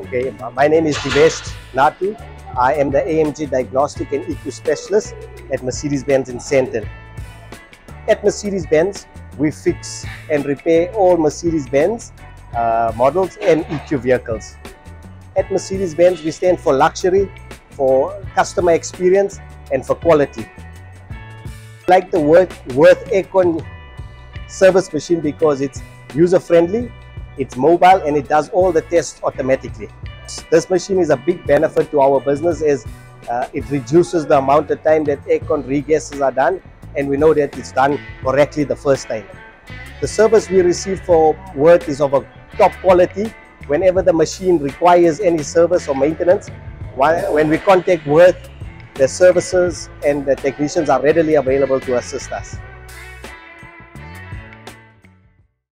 Okay, my name is Divesh Natu. I am the AMG Diagnostic and EQ Specialist at Mercedes-Benz in Sandton. At Mercedes-Benz, we fix and repair all Mercedes-Benz uh, models and EQ vehicles. At Mercedes-Benz, we stand for luxury, for customer experience, and for quality. like the Würth, Würth Aircon service machine because it's user-friendly, it's mobile, and it does all the tests automatically. This machine is a big benefit to our business as uh, it reduces the amount of time that aircon regasses are done and we know that it's done correctly the first time. The service we receive for Würth is of a top quality. Whenever the machine requires any service or maintenance, when we contact Würth, the services and the technicians are readily available to assist us.